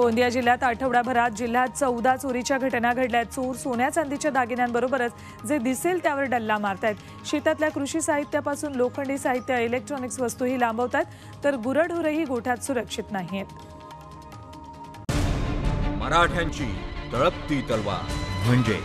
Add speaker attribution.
Speaker 1: गोंदिया जिल्ह्यात आठवडाभरात जिल्ह्यात चौदा चोरीच्या घटना घडल्यात चोर सोन्या चांदीच्या दागिन्यांबरोबरच जे दिसेल त्यावर डल्ला मारतायत. शेतातल्या कृषी साहित्यापासून लोखंडी साहित्य इलेक्ट्रॉनिक्स वस्तूही लांबवतात तर गुरढोरही गोठ्यात सुरक्षित नाहीत
Speaker 2: मराठ्यांची तळपती तलवार. म्हणजे?